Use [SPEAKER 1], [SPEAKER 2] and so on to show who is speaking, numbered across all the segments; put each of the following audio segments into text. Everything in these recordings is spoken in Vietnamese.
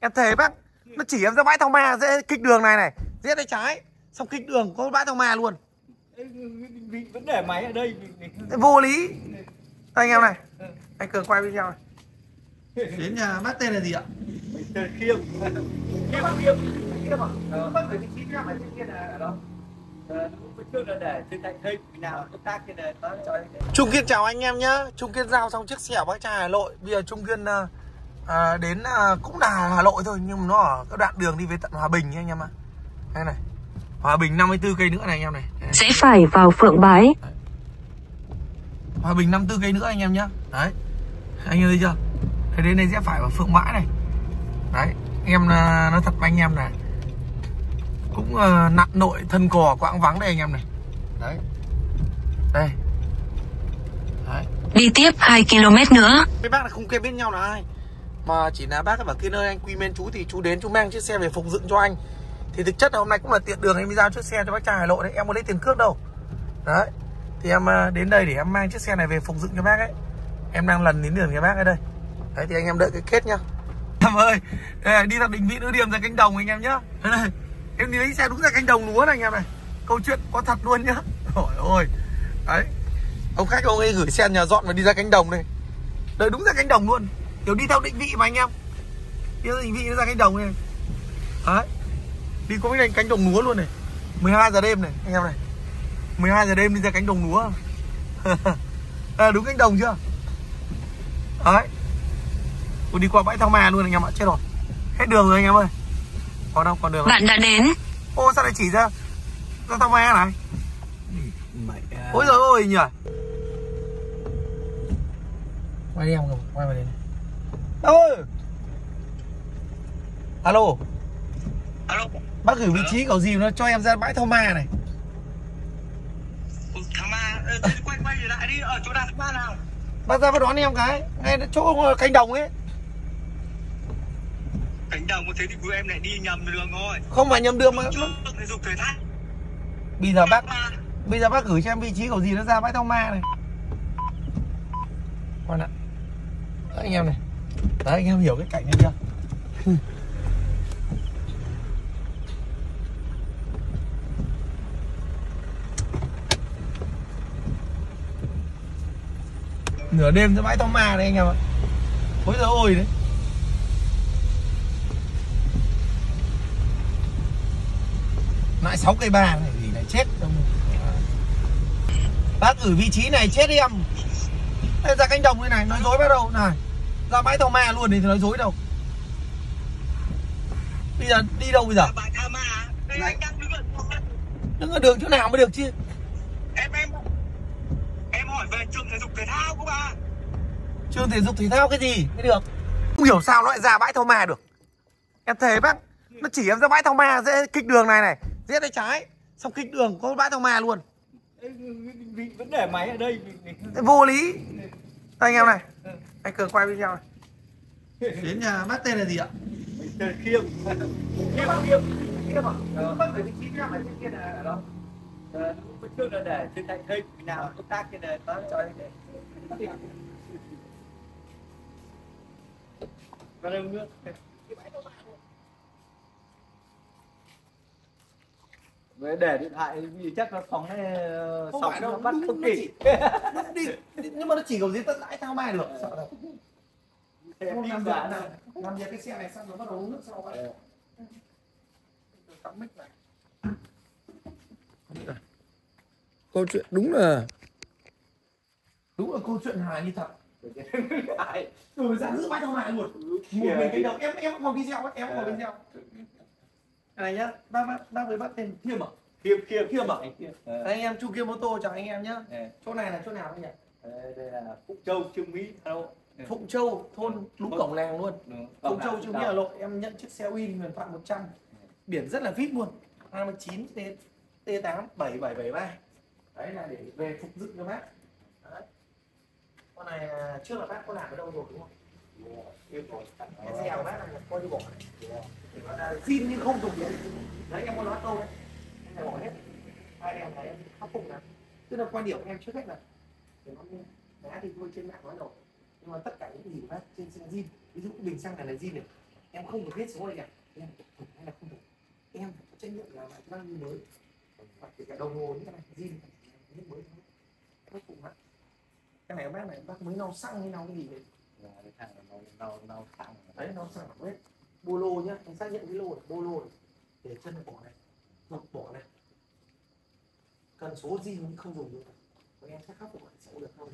[SPEAKER 1] em thề bác nó chỉ em ra bãi thao ma dễ kích đường này này rẽ tay trái. Xong kích đường có bãi thao ma luôn.
[SPEAKER 2] Vẫn để máy ở đây
[SPEAKER 1] vô lý. Đây, anh em này. Anh cường quay video này. Đến nhà bác tên là gì ạ?
[SPEAKER 2] Tên khiêm.
[SPEAKER 1] Khiêm khiêm. Khiêm à? Bác ở vị trí nào mà trên kia là ở đâu
[SPEAKER 2] Ờ,
[SPEAKER 1] Trung Kiên chào anh em nhá. Trung Kiên giao xong chiếc xe ở Bãi Trai Hà Nội. Bây giờ Trung Kiên à, à, đến à, cũng là Hà Nội thôi Nhưng mà nó ở cái đoạn đường đi về tận Hòa Bình nhá anh em ạ. Đây này. Hòa Bình 54 cây nữa này anh em này.
[SPEAKER 3] Rẽ phải vào Phượng Bái.
[SPEAKER 1] Hòa Bình 54 cây nữa anh em nhá. Đấy. Anh em thấy chưa? Thế đến đây rẽ phải vào Phượng Bãi này. Đấy. Em à, nói thật với anh em này. Cũng uh, nặn nội thân cò quãng vắng đây anh em này. Đấy. Đây. Đấy.
[SPEAKER 3] Đi tiếp 2 km nữa.
[SPEAKER 1] Mấy bác là không quen biết nhau là ai Mà chỉ là bác ấy bảo Kiên ơi anh quy men chú Thì chú đến chú mang chiếc xe về phục dựng cho anh. Thì thực chất là hôm nay cũng là tiện đường em đi giao chiếc xe cho bác trai Hà Nội đấy Em có lấy tiền cước đâu. Đấy Thì em à, đến đây để em mang chiếc xe này về phục dựng cho bác ấy. Em đang lần đến đường cho bác ấy đây. Đấy thì anh em đợi cái kết nhá. Em ơi Đi ra định vị nữ điểm ra cánh đồng anh em nhá. Đây Em đi lấy xe đúng ra cánh đồng lúa này anh em này. Câu chuyện có thật luôn nhá. Ôi ôi Đấy. Ông khách ông ấy gửi xe nhà dọn và đi ra cánh đồng này Đấy đúng ra cánh đồng luôn Kiểu đi theo định vị mà anh em. Đi theo định vị nó ra cánh đồng này. Đấy. Đi có cái cánh đồng lúa luôn này. 12 giờ đêm này anh em này. 12 giờ đêm đi ra cánh đồng lúa. À, Đúng cánh đồng chưa? Đấy. Ui, đi qua bãi thao ma luôn anh em ạ Chết rồi. Hết đường rồi anh em ơi. Còn đâu còn đường?
[SPEAKER 3] Bạn đã đến.
[SPEAKER 1] Ô sao lại chỉ ra Ra thao ma này? Ôi giời ơi nhỉ. Quay đi em rồi, quay vào đây này ơi Alo.
[SPEAKER 4] Alo,
[SPEAKER 1] Bác gửi vị trí cầu gì nó cho em ra bãi thao ma này.
[SPEAKER 4] Ừ, thằng ma, ờ, thế quay quay lại đi, ở chỗ nào thằng ma nào?
[SPEAKER 1] Bác ra bác đón em cái. Ngay chỗ cánh đồng ấy.
[SPEAKER 4] Cánh đồng thế thì của em lại đi nhầm đường rồi.
[SPEAKER 1] Không phải nhầm đường mà
[SPEAKER 4] dục thể thao.
[SPEAKER 1] Bây giờ bác Bây giờ bác gửi cho em vị trí cầu gì nó ra bãi thao ma này. Con ạ. Anh em này Đấy anh em hiểu cái cảnh này chưa? Nửa đêm ra bãi thao ma đây anh em ạ. Ôi giời ôi đấy. Lại 6 cây ba này thì lại chết đâu. Bác gửi vị trí này chết em. Đây ra cánh đồng đây này, nói dối bắt đầu. Này Ra bãi thao ma luôn thì nói dối đâu. Bây giờ đi đâu bây giờ?
[SPEAKER 4] Bạn thằng ma, đây
[SPEAKER 1] Này.
[SPEAKER 4] anh đang đứng ở
[SPEAKER 1] Đứng ở đường chỗ nào mới được chứ?
[SPEAKER 4] Em em em hỏi về trường thể dục thể thao của bà.
[SPEAKER 1] Trường thể dục thể thao cái gì mới được? Không hiểu sao nó lại ra bãi thao ma được. Em thề bác Nó chỉ em ra bãi thao ma dễ kích đường này này Rẽ tay trái. Xong kích đường có bãi thao ma luôn.
[SPEAKER 2] Vẫn để máy ở đây
[SPEAKER 1] Vô lý. Đây anh em này Anh Cường quay video này. Đến nhà bác tên là gì ạ?
[SPEAKER 2] Tên khiêm.
[SPEAKER 1] Khiêm khiêm. Khiêm à? Bác ở vị trí trên kia là ở đâu
[SPEAKER 2] Ờ, là để trên thêm khi nào công tác trên này nó cho anh vào đâu nữa Với để điện thoại vì chắc nó phóng này ờ,
[SPEAKER 1] Không
[SPEAKER 2] sóng
[SPEAKER 1] phải đâu,
[SPEAKER 2] nó bắt
[SPEAKER 1] đúng,
[SPEAKER 2] không
[SPEAKER 1] nó
[SPEAKER 2] kịp.
[SPEAKER 1] chỉ- Nó đi, đi- nhưng mà nó chỉ cầu dưới tận bãi thao mai được. Sợ đâu.
[SPEAKER 2] Em
[SPEAKER 1] không
[SPEAKER 2] đi
[SPEAKER 1] làm
[SPEAKER 2] giả
[SPEAKER 1] việc làm cái xe này xong rồi bắt đầu uống nước sau vậy cắm mic này câu chuyện đúng là đúng là câu chuyện hài như thật. Ừ ra giữ bãi thao mai luôn. Một mình cái đầu em em có video em có video này nhá bác bác bác với bác tên thiêm à?
[SPEAKER 2] Khiêm khiêm
[SPEAKER 1] Khiêm à?
[SPEAKER 2] anh khiêm
[SPEAKER 1] anh em chu kia mô tô chào anh em nhá.
[SPEAKER 2] Ờ,
[SPEAKER 1] chỗ này là chỗ nào anh nhỉ?
[SPEAKER 2] Đây đây là Phúc Châu Trương Mỹ. Hà Nội
[SPEAKER 1] Phụng Châu thôn đúng cổng làng luôn.
[SPEAKER 2] Đúng.
[SPEAKER 1] Phụng Châu Trương Mỹ Hà Nội em nhận chiếc xe Win huyền thoại 100 biển rất là vip luôn. 29 T T8 7773 đấy là để về phục dựng cho bác. Đấy. con này à, trước là bác có làm ở đâu rồi đúng không cái xe của bác là coi như bỏ này zin nhưng không dùng được đấy, em có nói câu đấy. Em phải bỏ hết. Hai em này em khắc phục là tức là quan điểm của em trước hết là để nó giá thì thôi trên mạng nói rồi. Nhưng mà tất cả những gì bác trên xe zin, ví dụ bình xăng này là zin này, em không được hết số này cả. Em hay là không được. em phải có trách nhiệm là lại mang như mới. Và kể cả đồng hồ như cái này, zin như mới. Khắc phục lại cái này bác này, bác mới nấu xăng hay nấu cái gì đấy?
[SPEAKER 2] Cái thằng nó nó nó thẳng
[SPEAKER 1] đấy nó xăng hết bolo nhá anh xác nhận cái lô này bolo này để chân bỏ này ngực bỏ này. Cần số zin không dùng được. Và em sẽ khắc phục lại sẽ được không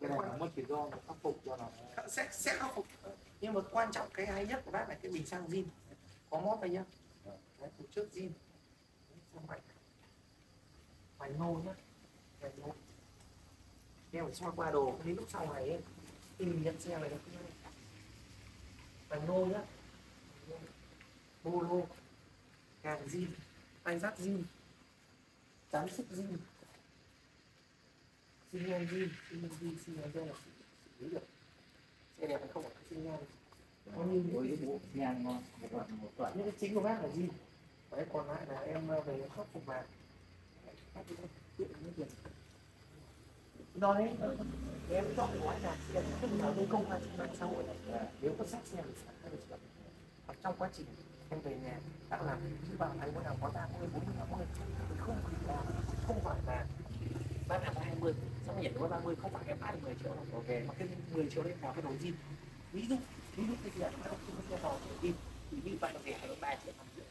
[SPEAKER 2] cái này nó mất chỉ do khắc phục cho nó.
[SPEAKER 1] Sẽ sẽ khắc phục. Nhưng mà quan trọng cái hay nhất của bác là cái bình xăng zin. Có mót đây nhá. Đấy, trước zin. Xong mạch. Mạch nô nhá. Mạch nô em phải soi qua đồ đến lúc sau này ấy, khi mình nhận xe này nó nô nhá bô lô càng zin tay dắt zin chắn sức zin xin nhan zin xin nhan zin xin nhan zin là xử lý được xe đẹp hay không phải xin nhan. Có như những
[SPEAKER 2] với bộ nhang ngon một đoạn một đoạn.
[SPEAKER 1] Những cái chính của bác là gì? Đấy còn lại là em ờ, về khắc phục vào Các cái chuyện như vậy do đấy em chọn nói là tiền không ở bên công an trên mạng xã hội này. Nếu có sách xem, hoặc trong quá trình em về nhà đã làm thứ ba thấy có nào có ba mươi bốn mươi năm mươi thì không phải là không phải là ba là hai mươi xong nhận được ba mươi không phải em ba mươi triệu đồng ok mà cái 10 triệu đấy vào cái đồ gym. Ví dụ ví dụ cái gì là nó không có xe đò trở đi thì như vậy nó rẻ hai ba triệu năm triệu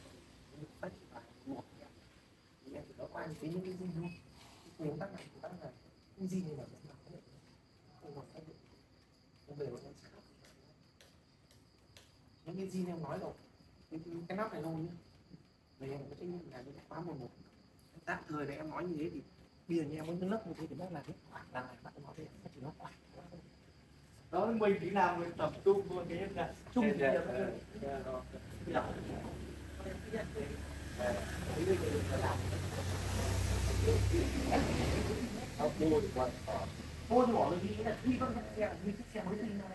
[SPEAKER 1] phát chỉ phải một thì em chỉ nói qua những những cái gì luôn nguyên tắc này nguyên tắc này gì này là không cái em những cái gì em nói rồi cái, cái nắp này thôi nhé về em có trách nhiệm là những cái khóa một một tạm thời để em nói như thế thì bây giờ nhà mới lớp như thế thì bác là thế là này bác nói thế bác chỉ nói
[SPEAKER 2] đó mình chỉ làm mình tập trung thôi cái là
[SPEAKER 1] chung thì
[SPEAKER 2] Dạ, rồi.
[SPEAKER 1] là làm
[SPEAKER 2] Nó mua được quan trọng.
[SPEAKER 1] thì bỏ đi nghĩ là khi con xe như chiếc xe mới đi ra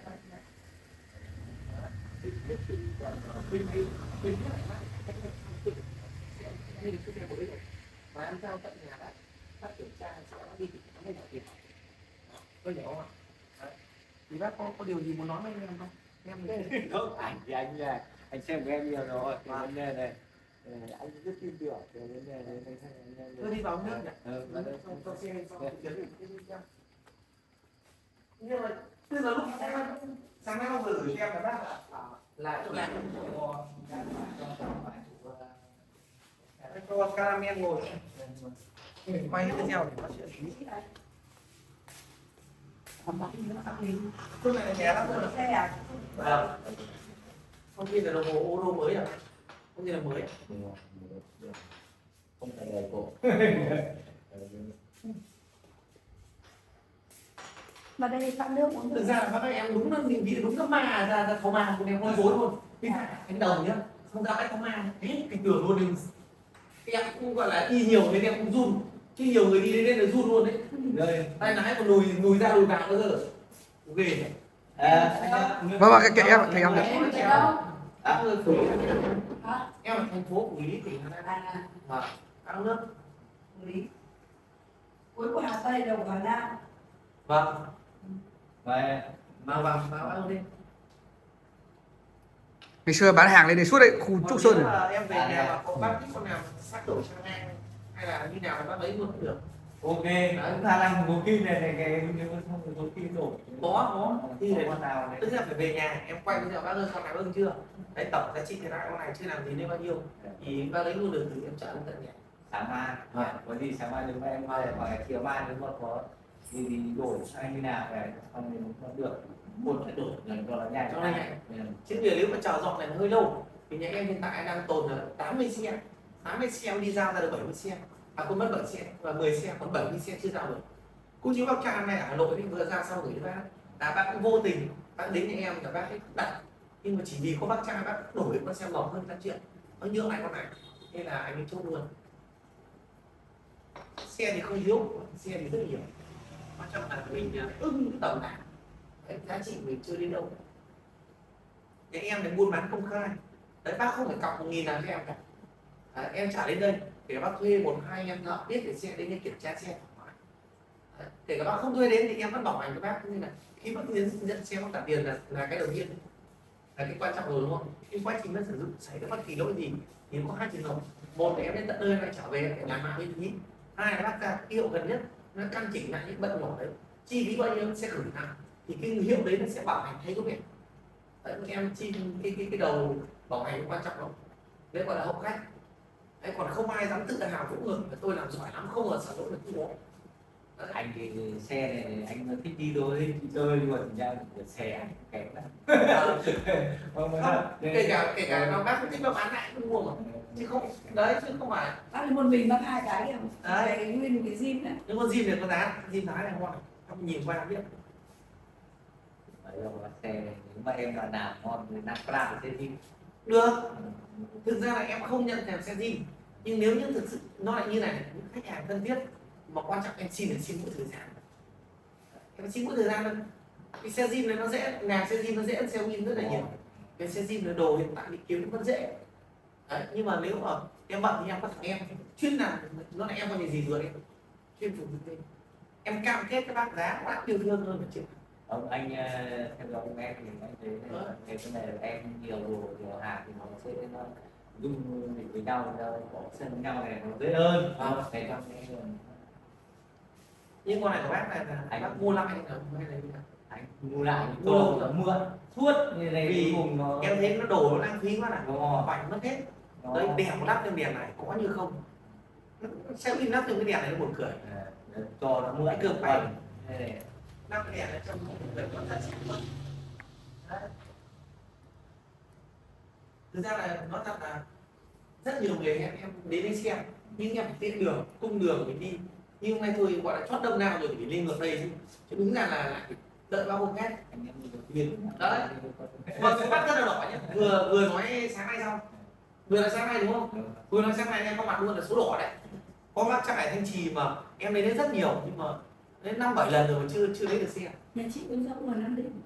[SPEAKER 1] mình mình mình biết là cái như được cái xe mới rồi mà em giao tận nhà đã bác kiểm tra sẽ đi thì nó mới bỏ tiền hiểu không ạ thì bác có có điều gì muốn nói với anh em không em
[SPEAKER 2] không ảnh thì anh là anh xem của em nhiều rồi cái vấn đề này anh rất tin tưởng cái vấn đề này anh anh
[SPEAKER 1] tôi đi vào nước nhỉ
[SPEAKER 2] đây
[SPEAKER 1] xong cho xe xong cái video nhưng mà từ giờ lúc sáng sáng nay bao giờ gửi cho em là bác là là chỗ này. Anh cho caramel ngồi. Quay cái video để bắt chuyện. Đi chỗ này là nhé lắm rồi. Vâng. Không tin là đồng hồ ô mới à không tin là mới à?
[SPEAKER 2] không phải lời cổ.
[SPEAKER 5] Mà đây pha nước uống
[SPEAKER 1] thực ra là các em đúng là mình nghĩ đúng là ma ra ra thấu ma của em con rối luôn. Cái anh đầu nhá. Không ra bách thấu ma hết cái tưởng luôn mình em cũng gọi là y nhiều nên em cũng run. Chứ nhiều người đi đến đây là run luôn đấy.
[SPEAKER 2] Đây.
[SPEAKER 1] Tay lái còn lùi lùi ra lùi vào nữa rồi. Nhỉ.
[SPEAKER 2] À,
[SPEAKER 1] vâng
[SPEAKER 6] vâng kệ em kệ em
[SPEAKER 5] em
[SPEAKER 1] à,
[SPEAKER 5] hả?
[SPEAKER 1] Em ở thành phố phủ lý tỉnh Hà Nam
[SPEAKER 5] à.
[SPEAKER 1] Vâng ăn nước.
[SPEAKER 5] Lý. Cuối của hà tây đầu hà nam.
[SPEAKER 1] Vâng.
[SPEAKER 2] Và
[SPEAKER 1] mà vâng vào ăn đi
[SPEAKER 6] ngày xưa bán hàng lên đây suốt đấy khu trúc sơn.
[SPEAKER 1] mà em về nhà mà có bác thích con nào sắc đổi sang ngang hay là như nào bác lấy luôn cũng được
[SPEAKER 2] ok chúng ta làm một kim này này cái nếu mà không một kim đổi
[SPEAKER 1] có có.
[SPEAKER 2] Thì để con nào này.
[SPEAKER 1] tức là phải về nhà em quay giờ bác ơi con nào ơn chưa? Đấy tổng giá trị thiệt hại con này chưa làm gì nên bao nhiêu? Thì bác lấy luôn được từ em trả lên tận nhà.
[SPEAKER 2] Sáng mai.
[SPEAKER 1] Vâng.
[SPEAKER 2] có gì sáng mai nếu mà em hỏi hỏi chiều mai nếu mà có gì thì đổi sang như nào về không thì cũng được.
[SPEAKER 1] Một phải đổi.
[SPEAKER 2] Lần cho nó nhanh
[SPEAKER 1] Cho nhanh. Chứ vì nếu mà chờ dọn này nó hơi lâu. Thì nhà em hiện tại đang tồn là 80 xe. 80 xe em đi giao ra được 70 xe à cũng mất 7 xe và 10 xe còn 70 xe chưa giao được. Cũng như bác trang này ở Hà Nội thì vừa ra sau gửi cho bác là bác cũng vô tình bác đến nhà em là bác ấy đặt. Nhưng mà chỉ vì có bác trang bác đổi con xe mỏng hơn trăm triệu nó nhượng lại con này nên là anh ấy chốt luôn. Xe thì không thiếu xe thì rất nhiều quan trọng là mình à, ưng cái tầm này. Cái giá trị mình chưa đến đâu. Nhà em này buôn bán công khai. Đấy bác không phải cọc một nghìn nào cho em cả. À, em trả đến đây để bác thuê một hai anh em thợ biết để xe đến để kiểm tra xe thoải mái kể cả bác không thuê đến thì em vẫn bảo hành cho bác. Như là khi bác nhận, nhận xe bác trả tiền là là cái đầu tiên. Là cái quan trọng rồi đúng không? Cái quá trình nó sử dụng xảy ra bất kỳ lỗi gì thì có hai trường hợp một là em đến tận nơi lại trở về để làm lại miễn phí hai là bác ra hiệu gần nhất nó căn chỉnh lại những bận nhỏ đấy. Chi phí bao nhiêu nó sẽ gửi lại thì cái hiệu đấy nó sẽ bảo hành thay giúp em đấy em chi cái cái cái đầu bảo hành quan trọng lắm. Đấy gọi là hậu khách đấy còn không ai dám tự hào ngực là tôi làm giỏi lắm không ở sở lỗi được cái đó Đấy.
[SPEAKER 2] anh thì xe này anh thích đi thôi đi chơi nhưng mà thực ra thì xe anh kém lắm.
[SPEAKER 1] Không kể cả kể cả nó bác không thích nó bán lại cũng mua mà. Chứ không đấy chứ không phải.
[SPEAKER 5] Bác lấy một mình bác hai cái kìa
[SPEAKER 1] Đấy.
[SPEAKER 5] cái nguyên cái zin đấy.
[SPEAKER 1] Nhưng con zin này có giá zin thái này ngon. Không nhìn qua biết.
[SPEAKER 2] Đấy rồi, xe này nếu mà em là làm ngon thì nắp ra thì sẽ đi
[SPEAKER 1] được. Thực ra là em không nhận thèm xe zin nhưng nếu như thực sự nó lại như này những khách hàng thân thiết mà quan trọng em xin là xin mỗi thời gian. Em xin mỗi thời gian thôi. Cái xe zin này nó dễ làm xe zin nó dễ hơn xe win rất là nhiều. cái xe zin là đồ hiện tại đi kiếm vẫn dễ. Đấy, nhưng mà nếu mà em bận thì em có thằng em chuyên làm nó là em có gì gì rồi em chuyên phục vụ em em cam kết các bác giá bác yêu thương hơn một triệu
[SPEAKER 2] ông anh ờ, theo dõi em thì anh thấy là cái cái này là em nhiều đồ nhiều hàng thì nó sẽ dung với nhau có sân với nhau này nó dễ hơn
[SPEAKER 1] Vâng.
[SPEAKER 2] cái trong cái
[SPEAKER 1] nhưng con này của bác này là
[SPEAKER 2] Anh-
[SPEAKER 1] bác mua lại hay là là như nào?
[SPEAKER 2] anh mua lại
[SPEAKER 1] Mua.
[SPEAKER 2] là mượn suốt như này
[SPEAKER 1] Vì
[SPEAKER 2] cùng nó
[SPEAKER 1] em thấy nó đổ nó lãng phí quá
[SPEAKER 2] rồi
[SPEAKER 1] bảnh mất hết đấy đèn lắp thêm đèn này có như không sẽ pin lắp thêm cái đèn này nó buồn cười
[SPEAKER 2] Ờ, cho nó mượn
[SPEAKER 1] cược
[SPEAKER 2] này.
[SPEAKER 1] lắp cái đèn này trong buồn cười nó thật sự mất. Thực ra là nó thật là rất nhiều người em em đến đây xem nhưng em phải tiện đường cung đường mình đi nhưng hôm nay thôi gọi là chót đông nào rồi thì phải lên ngược đây chứ chứ đúng ra là lại đợi bao hôm
[SPEAKER 2] tiền
[SPEAKER 1] Đấy. Vâng, cái mắt rất là đỏ nhé. Vừa vừa nói sáng nay xong. Vừa nói sáng nay đúng không? Vừa nói sáng nay em có mặt luôn là số đỏ đấy. Có bác chắc phải thanh trì mà em lấy đến rất nhiều nhưng mà đến năm bảy lần rồi mà chưa chưa lấy được xe.
[SPEAKER 5] nhà chị cũng giống ở nam định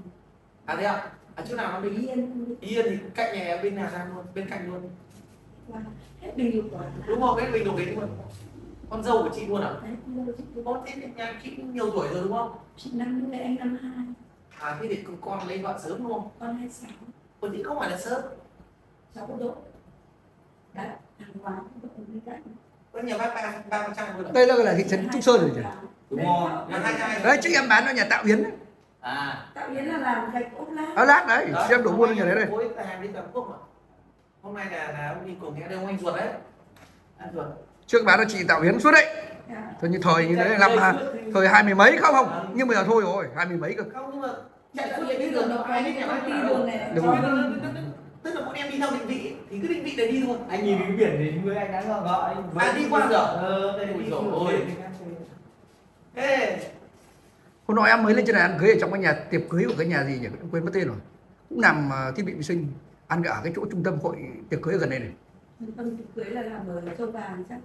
[SPEAKER 1] À thế ạ? À chỗ nào nó
[SPEAKER 5] bình
[SPEAKER 1] bình
[SPEAKER 5] yên
[SPEAKER 1] yên thì cạnh nhà em bên nhà ra luôn, bên cạnh luôn.
[SPEAKER 5] và hết bình lục rồi
[SPEAKER 1] Đúng không? Bên mình đồng đến luôn. Con dâu của chị luôn à?
[SPEAKER 5] đấy
[SPEAKER 1] Có thế nhà chị nhiều tuổi rồi đúng không?
[SPEAKER 5] chị năm mươi anh năm hai
[SPEAKER 1] À thế thì con lấy vợ sớm không?
[SPEAKER 5] con hai sáu
[SPEAKER 1] Còn chị không phải là sớm.
[SPEAKER 5] sáu độ đấy hàng hóa cũng ở bên cạnh
[SPEAKER 1] Có nhà bác ba ba con trai luôn à?
[SPEAKER 6] đây là là thị trấn Trúc Sơn rồi nhỉ
[SPEAKER 2] đúng rồi
[SPEAKER 1] Nhà hai trai.
[SPEAKER 6] đấy chứ em bán ở nhà tạo biến đấy
[SPEAKER 2] à
[SPEAKER 5] tạo biến là làm gạch ốp lát
[SPEAKER 6] ở lát đấy
[SPEAKER 1] Đó,
[SPEAKER 6] chứ em đổ ở nhà đấy đây
[SPEAKER 1] Mỗi cái hàng đi toàn quốc mà. Hôm nay là là ông đi cùng nghe đâu anh ruột đấy. Anh ruột.
[SPEAKER 6] trước bán là chị tạo biến suốt đấy
[SPEAKER 5] à,
[SPEAKER 6] thôi như thời như đấy năm hai- thời hai mươi mấy không không nhưng bây giờ thôi rồi hai mươi mấy cơ
[SPEAKER 1] Không nhưng mà chạy suốt
[SPEAKER 5] cái
[SPEAKER 1] đường đâu
[SPEAKER 5] nó
[SPEAKER 1] ai biết nhà
[SPEAKER 5] ty
[SPEAKER 1] nào
[SPEAKER 5] đường này
[SPEAKER 6] Đúng
[SPEAKER 1] Tức
[SPEAKER 6] rồi.
[SPEAKER 1] là- Tức là bọn em đi theo định vị thì cứ định vị để đi thôi.
[SPEAKER 2] anh nhìn cái biển thì với anh đã gọi gọi
[SPEAKER 1] À, đi qua rồi.
[SPEAKER 2] ờ đây đi rồi
[SPEAKER 1] ôi. Ê,
[SPEAKER 6] hôm nọ em mới lên trên này ăn cưới ở trong cái nhà tiệc cưới của cái nhà gì nhỉ em quên mất tên rồi cũng nằm à, thiết bị vệ sinh ăn ở cái chỗ trung tâm hội tiệc cưới ở gần đây này
[SPEAKER 5] tâm tiệc cưới là làm ở châu vàng chắc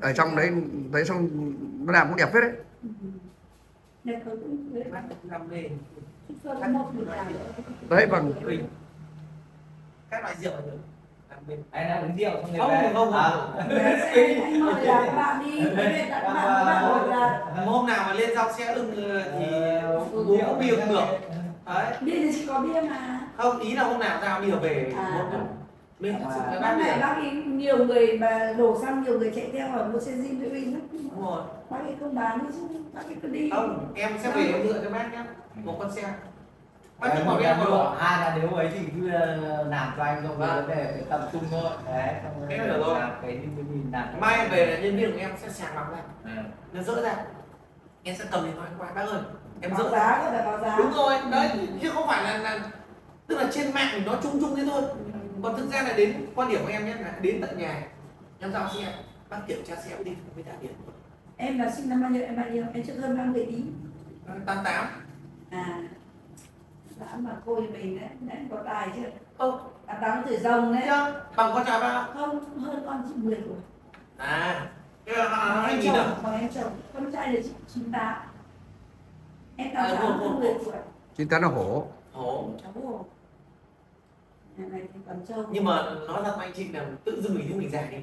[SPEAKER 6] ở trong đấy đấy xong nó làm cũng đẹp phết đấy
[SPEAKER 5] Ừ. đẹp cũng
[SPEAKER 1] làm nghề
[SPEAKER 5] làm
[SPEAKER 6] đấy bằng
[SPEAKER 1] bình. Các loại rượu. Làm.
[SPEAKER 2] Anh đã uống rượu xong rồi
[SPEAKER 1] Không,
[SPEAKER 2] về
[SPEAKER 1] không, không.
[SPEAKER 2] À.
[SPEAKER 5] Là bạn đi
[SPEAKER 1] Hôm nào mà lên giao xe ưng ờ, thì
[SPEAKER 2] Ờ,
[SPEAKER 1] uống có bia cũng được. Đấy.
[SPEAKER 5] bia thì chỉ có bia mà
[SPEAKER 1] Không, ý là hôm nào giao bia về
[SPEAKER 5] À.
[SPEAKER 1] uống được. Mình thật sự là
[SPEAKER 5] bác này bác ấy nhiều người mà đổ xăng nhiều người chạy theo ở mua xe zin với Win lắm bác ấy không bán nữa chứ bác ấy cứ đi
[SPEAKER 1] Không, em sẽ về em dựa cho bác nhé. Một con xe.
[SPEAKER 2] Em
[SPEAKER 1] em
[SPEAKER 2] nữa
[SPEAKER 1] rồi.
[SPEAKER 2] hai là nếu ấy thì cứ ờ, làm cho anh không có
[SPEAKER 1] Vâng.
[SPEAKER 2] vấn đề phải tập trung thôi đấy xong rồi
[SPEAKER 1] Thế là được rồi.
[SPEAKER 2] cái như cái mình làm
[SPEAKER 1] Mai em về là nhân viên của em sẽ sàng lọc ra.
[SPEAKER 2] Ừ.
[SPEAKER 1] Nó dỡ ra. Em sẽ cầm điện thoại qua bác ơi. Em
[SPEAKER 5] báo
[SPEAKER 1] dỡ
[SPEAKER 5] giá phải báo giá
[SPEAKER 1] đúng rồi đấy chứ không phải là, là tức là trên mạng thì nó chung chung thế thôi còn thực ra là đến quan điểm của em nhé là đến tận nhà em giao xe bác kiểm tra xe đi mới trả tiền
[SPEAKER 5] em là sinh năm bao nhiêu em bao nhiêu em trước hơn 30 tí
[SPEAKER 1] tám tám
[SPEAKER 5] à đã mà cô như mình đấy đấy có tài chưa
[SPEAKER 1] ơ
[SPEAKER 5] tám tám tuổi rồng đấy.
[SPEAKER 1] Chưa bằng con trai ba.
[SPEAKER 5] Không hơn con chị 10 tuổi
[SPEAKER 1] à cái là
[SPEAKER 5] em
[SPEAKER 1] nghìn
[SPEAKER 5] chồng
[SPEAKER 1] à
[SPEAKER 5] còn em chồng. Con trai là chị chín tám em
[SPEAKER 1] À,
[SPEAKER 5] tám
[SPEAKER 1] hổ,
[SPEAKER 5] tám
[SPEAKER 1] hổ,
[SPEAKER 5] 10
[SPEAKER 1] hổ.
[SPEAKER 5] tuổi
[SPEAKER 6] chín tám là hổ.
[SPEAKER 1] Ồ
[SPEAKER 5] cháu hồ nhà này thì còn trâu.
[SPEAKER 1] Nhưng mà nói thật với anh chị là tự dưng mình thấy mình già đi.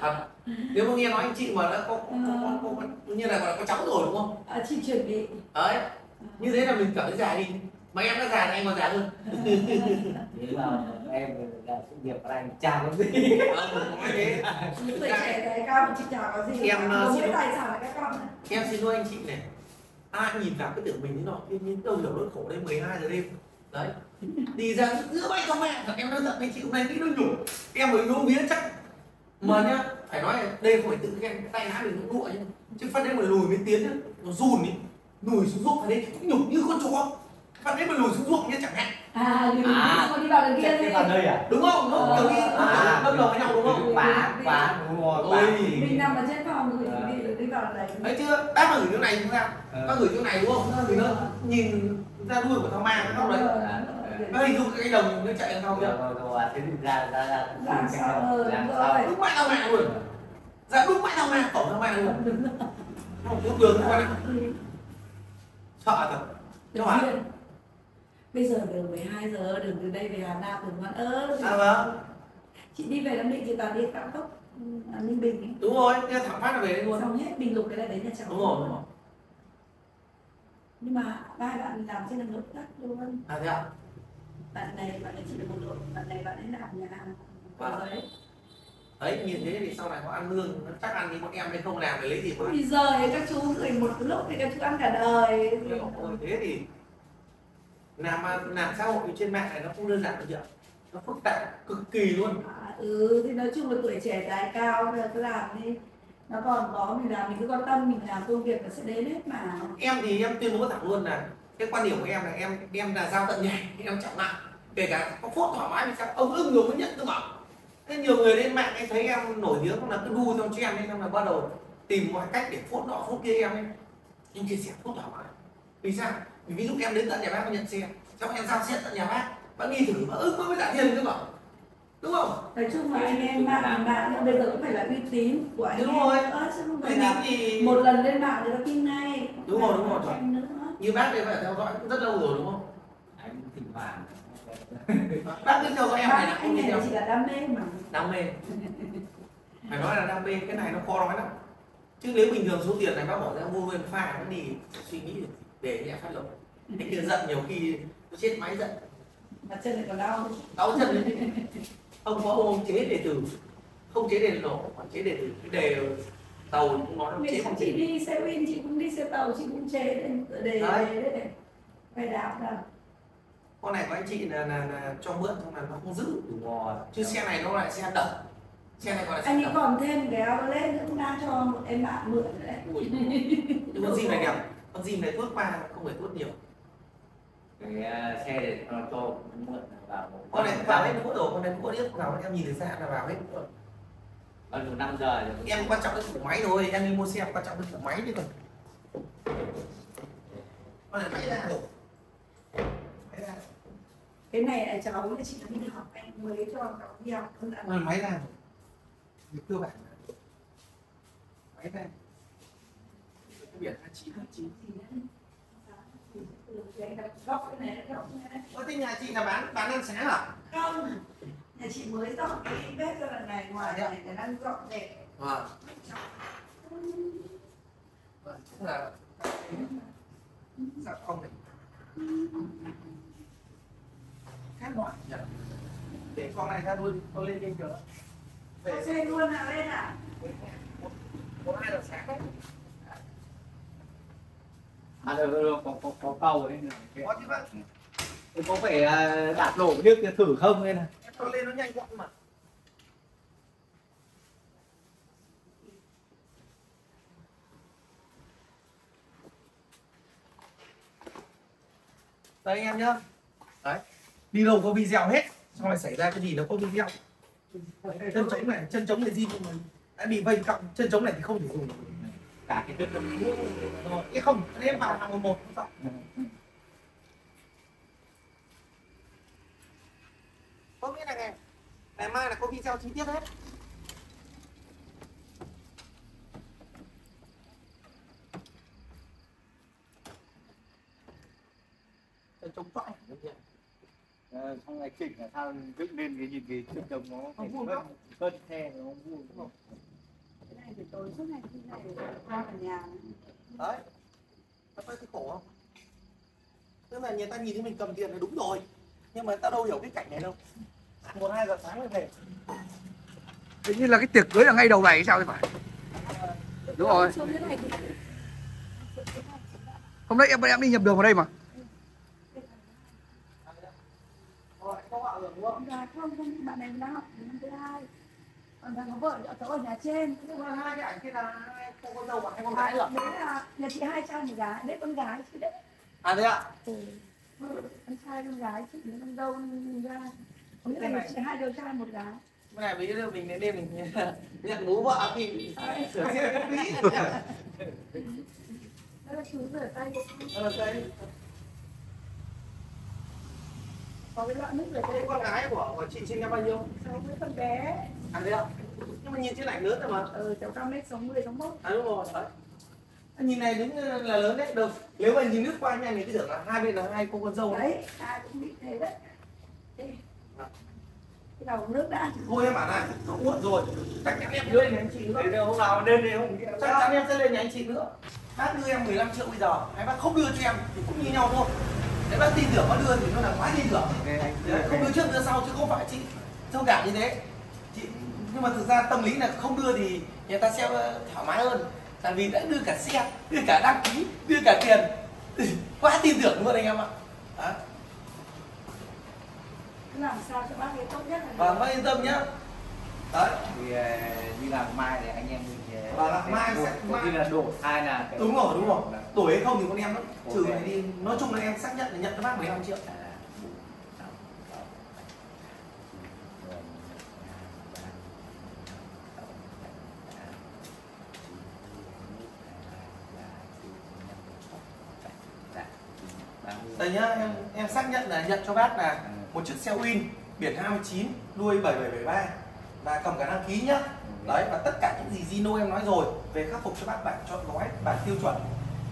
[SPEAKER 1] Thật. Nếu mà nghe nói anh chị mà đã có, có, có, có, có như là có cháu rồi đúng không?
[SPEAKER 5] À, chị chuẩn bị.
[SPEAKER 1] Đấy như thế là mình cảm thấy già đi. Mà em đã già thì anh còn già hơn.
[SPEAKER 2] Thế là em là sự nghiệp của anh chả có gì.
[SPEAKER 1] Nói thế
[SPEAKER 5] tuổi trẻ cái cao mà chị chả có gì
[SPEAKER 1] Em, ờ, xin
[SPEAKER 5] tài sản là các con này.
[SPEAKER 1] em xin lỗi anh chị này. Ai nhìn vào cái tưởng mình thế nọ nhưng đâu hiểu nỗi khổ đây 12 giờ đêm. Đấy. Đi ra giữa bay con mẹ. Em nói thật anh chị hôm nay nghĩ nó nhủ em mới nấu mía chắc. Mà nhá phải nói là đây không phải tự khen tay lái mình cũng đụa nhá. Chứ phát đấy mà lùi mới tiến nhá. Nó run ý lùi xuống ruộng ở đây cũng nhục như con chó. Phát đấy mà lùi xuống ruộng nhá chẳng hạn.
[SPEAKER 5] À, đi,
[SPEAKER 2] À.
[SPEAKER 5] đi, đi vào đường kia đi.
[SPEAKER 2] vào đây à?
[SPEAKER 1] đúng không? Nó kiểu như
[SPEAKER 2] À.
[SPEAKER 1] đâm đầu với nhau đúng không?
[SPEAKER 2] Quá, quá, đúng rồi, quá
[SPEAKER 1] Ôi.
[SPEAKER 5] Mình nằm ở trên phòng rồi
[SPEAKER 2] À.
[SPEAKER 5] đi, đi vào đấy.
[SPEAKER 1] thấy chưa? Bác mà gửi chỗ này chúng ta
[SPEAKER 2] Ờ.
[SPEAKER 1] bác gửi chỗ này đúng không? Thì nó nhìn ra đuôi của thằng ma nó đấy. Bác hình dung cái đồng nó chạy đằng sau
[SPEAKER 2] Rồi,
[SPEAKER 1] kia
[SPEAKER 2] rồi, rồi, thế thì ra, ra, ra
[SPEAKER 5] Làm sao, ờ,
[SPEAKER 2] Làm
[SPEAKER 5] đúng
[SPEAKER 2] sao
[SPEAKER 5] rồi.
[SPEAKER 1] đúng mẹ thằng ma luôn. Dạ đúng mẹ thằng ma. Cổng thằng ma luôn. Không có đường không ạ sợ thật. Hả?
[SPEAKER 5] Duyên. Bây giờ đường 12 giờ đường từ đây về Hà Nam đường Văn ơ
[SPEAKER 1] à vâng.
[SPEAKER 5] Chị đi về Nam Định chị toàn đi cao tốc à, Ninh Bình ấy.
[SPEAKER 1] đúng rồi thế thẳng phát là về đây luôn.
[SPEAKER 5] Xong hết Bình Lục cái là đến nhà cháu
[SPEAKER 1] đúng rồi đúng rồi.
[SPEAKER 5] Nhưng mà ba bạn làm trên đường hợp tác luôn.
[SPEAKER 1] À thế ạ?
[SPEAKER 5] Bạn này bạn này chỉ được một đội bạn này bạn ấy làm nhà hàng.
[SPEAKER 1] Vâng.
[SPEAKER 5] ở đấy
[SPEAKER 1] đấy nhìn thế thì sau này họ ăn lương nó chắc ăn như bọn em đấy không làm thì lấy gì mà
[SPEAKER 5] bây giờ thì các chú gửi một lúc thì các chú ăn cả đời.
[SPEAKER 1] Ôi, thế thì làm mà làm xã hội trên mạng này nó không đơn giản đâu chị ạ nó phức tạp cực kỳ luôn.
[SPEAKER 5] À, ừ thì nói chung là tuổi trẻ tài cao bây giờ cứ làm đi. Nó còn có mình làm mình cứ quan tâm mình làm công việc nó sẽ đến hết mà.
[SPEAKER 1] Em thì em tuyên bố thẳng luôn là cái quan điểm của em là em em là giao tận nhảy em trọng nặng kể cả có phốt thoải mái thì sao ông ưng rồi mới nhận tôi bảo thế nhiều người lên mạng em thấy em nổi tiếng là cứ đu theo trend ấy xong là bắt đầu tìm mọi cách để phốt nọ phốt kia em ấy. Em chia sẻ phốt thoải mái vì sao? Vì ví dụ em đến tận nhà bác nhận xe. Xong em giao xe tận nhà bác. Bác đi thử bác ưng mới trả tiền cơ mà đúng không?
[SPEAKER 5] Nói chung là anh em mạng mạng nhưng bây giờ cũng phải là uy tín của anh
[SPEAKER 1] Đúng
[SPEAKER 5] em.
[SPEAKER 1] rồi.
[SPEAKER 5] nữa chứ không
[SPEAKER 1] Uy
[SPEAKER 5] phải
[SPEAKER 1] tín
[SPEAKER 5] là
[SPEAKER 1] thì
[SPEAKER 5] một lần lên mạng người ta tin ngay.
[SPEAKER 1] Đúng rồi, đúng rồi.
[SPEAKER 5] nữa.
[SPEAKER 1] Như bác đây phải theo dõi cũng rất lâu rồi đúng không
[SPEAKER 2] Anh thỉnh thoảng.
[SPEAKER 1] Bác cứ theo dõi em này là
[SPEAKER 5] anh này chỉ là đam mê mà.
[SPEAKER 1] Đam mê. Phải nói là đam mê cái này nó khó nói lắm. Chứ nếu bình thường số tiền này bác bỏ ra mua nguyên pha nó đi suy nghĩ để nhẹ phát lộc. Anh kia giận nhiều khi nó chết máy giận.
[SPEAKER 5] Mà chân lại còn đau.
[SPEAKER 1] Đau chân lên không có ông chế đề tử. Không chế đề nổ còn chế đề tử. Cái đề tàu cũng nói nó chế
[SPEAKER 5] chị đi xe win chị cũng đi xe tàu chị cũng chế để để
[SPEAKER 1] Đấy.
[SPEAKER 5] để. Phải đạp đâu
[SPEAKER 1] con này của anh chị là, là, là cho mượn xong là nó không giữ.
[SPEAKER 2] Đúng rồi.
[SPEAKER 1] Chứ xe này nó lại xe đập xe này gọi là xe
[SPEAKER 5] anh ấy
[SPEAKER 1] đập
[SPEAKER 5] còn thêm cái áo lên nữa cũng đang cho một em bạn mượn nữa đấy.
[SPEAKER 1] Ui. nhưng con gì này đẹp. Con gì này tuốt qua không phải tuốt nhiều.
[SPEAKER 2] Cái uh, xe để cho cho mượn vào một
[SPEAKER 1] con này vào hết mũ rồi con này mũ điếc vào em nhìn từ xa là vào hết rồi
[SPEAKER 2] bao nhiêu năm giờ rồi?
[SPEAKER 1] Em quan trọng cái củ máy thôi em đi mua xe quan trọng cái củ máy chứ còn. Con này máy ra ra
[SPEAKER 5] cái này là cháu thì chị đi học anh mới cho cháu đi học
[SPEAKER 1] con này máy ra Việc cơ bản máy ra. Biển hai chín hai chín. Có thế nhà chị là bán bán ăn sáng à?
[SPEAKER 5] Không nhà chị mới dọn cái bếp ra lần này ngoài này để đang dọn dẹp
[SPEAKER 1] vâng. Vâng cũng là dạ không này khác loại nhỉ để con này ra luôn con lên trên cửa
[SPEAKER 5] Có
[SPEAKER 1] về
[SPEAKER 5] xe luôn à lên à
[SPEAKER 1] một hai giờ sáng đấy.
[SPEAKER 2] À được, được, được, có, có, có cầu đấy
[SPEAKER 1] có chứ bác.
[SPEAKER 2] Có phải đạp nổ nước thử không đây này
[SPEAKER 1] con lên nó nhanh gọn mà. Đây anh em nhá. Đấy đi đâu có video hết xong rồi xảy ra cái gì nó có video. Chân trống này chân trống này gì đã bị vây cọng chân trống này thì không thể dùng. Được.
[SPEAKER 2] cả cái tuyết đông
[SPEAKER 1] rồi cái không em vào hàng một không có nghĩa là ngày ngày mai là có video chi tiết hết chân trống toại
[SPEAKER 2] Lại chỉnh là sao dựng lên cái nhìn cái chất trồng nó phải hơn hơn xe nó không vui đúng không?
[SPEAKER 5] cái này thì tối suốt ngày cái này con ở nhà.
[SPEAKER 1] Đấy. Nó có cái khổ không? Tức là người ta nhìn thấy mình cầm tiền là đúng rồi. Nhưng mà ta đâu hiểu cái cảnh này đâu. Một hai giờ sáng mới về.
[SPEAKER 6] Hình như là cái tiệc cưới là ngay đầu này hay sao thì phải? Đúng rồi.
[SPEAKER 5] Thế
[SPEAKER 6] Hôm nay em em đi nhập đường vào đây mà
[SPEAKER 1] Rồi, có được đúng không?
[SPEAKER 5] không không bạn này đang học năm thứ hai còn thằng có vợ ở cháu ở nhà trên
[SPEAKER 1] Nhưng mà hai cái ảnh kia là cô con dâu và hai con gái nữa.
[SPEAKER 5] đấy là nhà chị hai trai một gái đấy con gái chứ đấy
[SPEAKER 1] À thế ạ?
[SPEAKER 5] ừ. con trai con gái chị con dâu con ra có là nhà chị hai đứa trai một gái
[SPEAKER 1] Cái này ví dụ mình đến đêm mình nhận bố vợ thì sửa xe cái ví.
[SPEAKER 5] đó là chú rửa tay của con
[SPEAKER 1] Ờ, đây.
[SPEAKER 5] Có cái loại nước tay
[SPEAKER 1] Thế con gái của, của chị sinh năm bao nhiêu?
[SPEAKER 5] cháu với con bé
[SPEAKER 1] À thế ạ? Nhưng mà nhìn trên ảnh lớn rồi mà.
[SPEAKER 5] ừ cháu cao mét sáu mươi sáu mốt
[SPEAKER 1] À đúng rồi, đấy. Nhìn này đúng là lớn đấy. Được. Nếu mà nhìn nước qua nha thì cứ tưởng là hai bên là hai cô con dâu đấy.
[SPEAKER 5] đấy ai cũng bị thế đấy Thế. cái đầu nước đã
[SPEAKER 1] Thôi em bảo này, nó muộn rồi. Chắc chắn em lên nhà anh chị nữa.
[SPEAKER 2] Để hôm nào lên thì không
[SPEAKER 1] Chắc chắn em sẽ lên nhà anh chị nữa. Bác đưa em 15 triệu bây giờ, hay bác không đưa cho em thì cũng như nhau thôi. Đấy bác tin tưởng bác đưa thì nó là quá tin tưởng. Đấy, không đưa trước đưa sau chứ không phải chị thông cảm như thế. Chị nhưng mà thực ra tâm lý là không đưa thì người ta sẽ thoải mái hơn. Tại vì đã đưa cả xe, đưa cả đăng ký, đưa cả tiền. Quá tin tưởng luôn anh em ạ. Đó.
[SPEAKER 5] cứ làm sao cho bác ấy tốt nhất là
[SPEAKER 1] Và
[SPEAKER 5] được.
[SPEAKER 1] bác yên tâm nhá. Đấy.
[SPEAKER 2] thì ờ, đi làm mai để anh em mình ờ,
[SPEAKER 1] Và làm mai
[SPEAKER 2] một-
[SPEAKER 1] sẽ- mai-
[SPEAKER 2] là đổ hai là cái-
[SPEAKER 1] Đúng rồi, đúng rồi. Tuổi hay không thì con em nó trừ này đi. Nói chung là em xác nhận là nhận cho bác 15 triệu.
[SPEAKER 2] À,
[SPEAKER 1] Đây nhá, em em xác nhận là nhận cho bác là một chiếc xe Win biển 29 đuôi 7773 và cầm cả đăng ký nhá. Đấy và tất cả những gì Zino em nói rồi về khắc phục cho bác bản chọn gói bản tiêu chuẩn.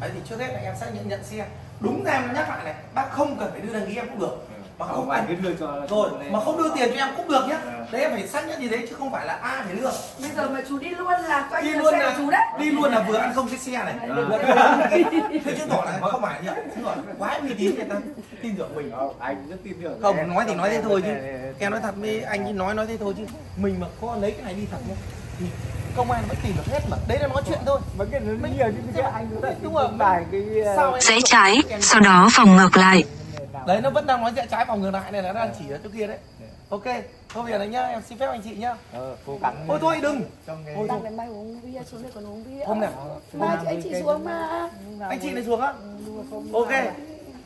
[SPEAKER 1] Đấy thì trước hết là em xác nhận nhận xe. Đúng ra em nhắc lại này, bác không cần phải đưa đăng ký em cũng được. Mà không
[SPEAKER 2] không
[SPEAKER 1] cần
[SPEAKER 2] cứ đưa cho
[SPEAKER 1] rồi mà không đưa tiền cho em cũng được nhá.
[SPEAKER 2] Ừ.
[SPEAKER 1] Đấy em phải xác nhận như thế chứ không phải là ai phải đưa.
[SPEAKER 5] bây giờ mà chú đi luôn là coi
[SPEAKER 1] Đi luôn
[SPEAKER 5] xe
[SPEAKER 1] là
[SPEAKER 5] chú đấy
[SPEAKER 1] đi luôn là vừa ăn không chiếc xe này.
[SPEAKER 5] Đấy,
[SPEAKER 1] không. Thế chứng tỏ là không phải nhỉ? Chứng tỏ là quá uy tín người ta tin tưởng mình.
[SPEAKER 2] Không, anh rất tin tưởng
[SPEAKER 1] không nói thì nói thế thôi chứ
[SPEAKER 2] Em-
[SPEAKER 1] nói thật với anh nói nói thế thôi chứ mình mà có lấy cái này đi thật nhá thì công an vẫn tìm được hết mà. Đấy là nói chuyện thôi.
[SPEAKER 2] Mà cái nó nhiều chứ cái anh
[SPEAKER 1] Đấy, đúng rồi.
[SPEAKER 2] bài cái ờ,
[SPEAKER 3] Rẽ trái, sau đó vòng ngược lại.
[SPEAKER 1] đấy nó vẫn đang nói rẽ trái vòng ngược lại này nó đang chỉ ở chỗ kia đấy. Ok thôi bây giờ này nhá em xin phép anh chị nhá.
[SPEAKER 2] Ờ, cố gắng
[SPEAKER 1] thôi thôi đừng. Thôi
[SPEAKER 5] đang
[SPEAKER 1] thôi.
[SPEAKER 5] Đến mai uống bia xuống đây còn uống bia.
[SPEAKER 1] Hôm nào?
[SPEAKER 5] mai chị anh chị xuống mà
[SPEAKER 1] anh chị này xuống á. Ok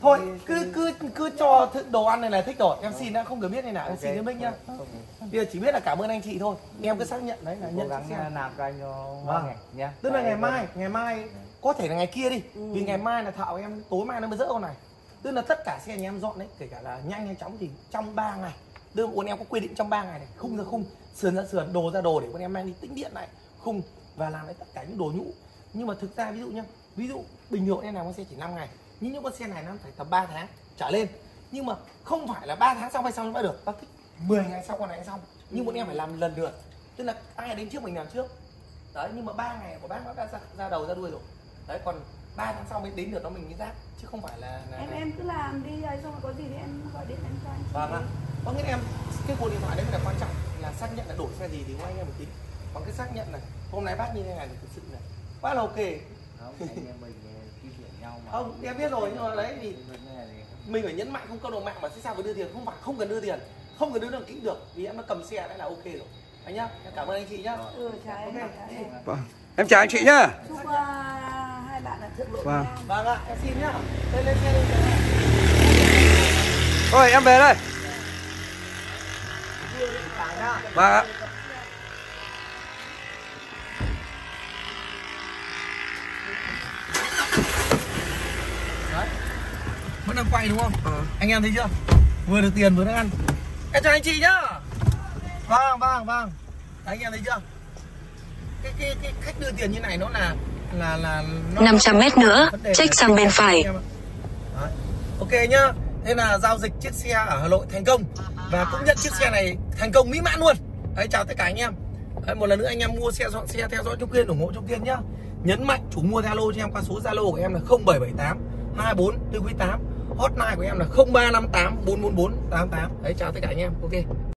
[SPEAKER 1] thôi cứ cứ cứ cho đồ ăn này là thích rồi. Em xin đã không cần biết này nào. Em xin cái mic nhá. bây giờ chỉ biết là cảm ơn anh chị thôi. Em cứ xác nhận đấy là nhận
[SPEAKER 2] gắng làm cho anh
[SPEAKER 1] Vâng.
[SPEAKER 2] ngày nhá.
[SPEAKER 1] Tức là ngày
[SPEAKER 2] Vâng.
[SPEAKER 1] mai ngày mai có thể là ngày kia đi. Vì ngày mai là thạo em tối mai nó mới dỡ con này. Tức là tất cả xe nhà em dọn đấy kể cả là nhanh hay chóng thì trong 3 ngày. Là bọn em có quy định trong 3 ngày này. Khung ra khung sườn ra sườn đồ ra đồ để bọn em mang đi tĩnh điện lại. Khung và làm lại tất cả những đồ nhũ. Nhưng mà thực ra ví dụ nhá ví dụ bình thường em làm con xe chỉ 5 ngày nhưng những con xe này nó phải tầm 3 tháng trở lên. Nhưng mà không phải là 3 tháng sau hay sau mới được. Bác thích 10 ngày sau con này xong. Nhưng bọn em phải làm lần lượt. Tức là ai đến trước mình làm trước. Đấy nhưng mà ba ngày của bác nó đã ra, ra đầu ra đuôi rồi. Đấy còn 3 tháng sau mới đến lượt nó mình mới rác. Chứ không phải là, là
[SPEAKER 5] em em cứ làm đi ấy xong rồi có gì thì em gọi điện em cho anh
[SPEAKER 1] vâng ạ. có nghĩa em cái cuộc điện thoại đấy là quan trọng. Là xác nhận là đổi xe gì thì anh em một tí còn cái xác nhận này hôm nay bác như thế này thì thực sự này quá là ok.
[SPEAKER 2] Không anh em mình
[SPEAKER 1] không em biết rồi nhưng mà đấy thì mình phải nhấn mạnh không câu đồng mạng mà sẽ sao phải đưa tiền. Không phải không cần đưa tiền không cần đưa đăng ký được vì em đã cầm xe đã là ok rồi. Anh nhá em cảm ơn anh chị nhá.
[SPEAKER 5] Ừ trái
[SPEAKER 1] Ok.
[SPEAKER 5] trái
[SPEAKER 6] Vâng. Em chào anh chị nhá.
[SPEAKER 5] Chúc uh, hai bạn là thượng lộ
[SPEAKER 6] Vâng.
[SPEAKER 1] vâng ạ em xin nhá. Lên lên xe lên
[SPEAKER 6] Thôi em về đây. Vâng ạ
[SPEAKER 1] vẫn đang quay đúng không? Anh em thấy chưa? Vừa được tiền vừa được ăn. Em chào anh chị nhá. Vâng vâng vâng. Đấy, anh em thấy chưa? Cái cái cái khách đưa tiền như này nó là là là nó-
[SPEAKER 3] 500 mét nữa, check sang bên phải.
[SPEAKER 1] ok nhá. Thế là giao dịch chiếc xe ở Hà Nội thành công. Và cũng nhận chiếc xe này thành công mỹ mãn luôn. Đấy chào tất cả anh em. Đấy, một lần nữa anh em mua xe dọn xe theo dõi Trung Kiên ủng hộ Trung Kiên nhá. Nhấn mạnh chủ mua Zalo cho em qua số Zalo của em là 0778 24 4 8 hotline của em là 0358 444 88 đấy chào tất cả anh em. Ok.